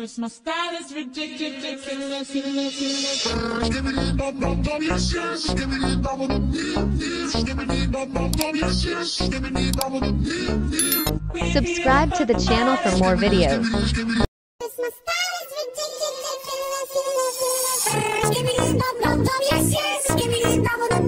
Christmas style is ridiculous, ridiculous, Subscribe to the channel for more videos. Christmas ridiculous. Give me the bum bum bum, yes yes. Give me the bum bum.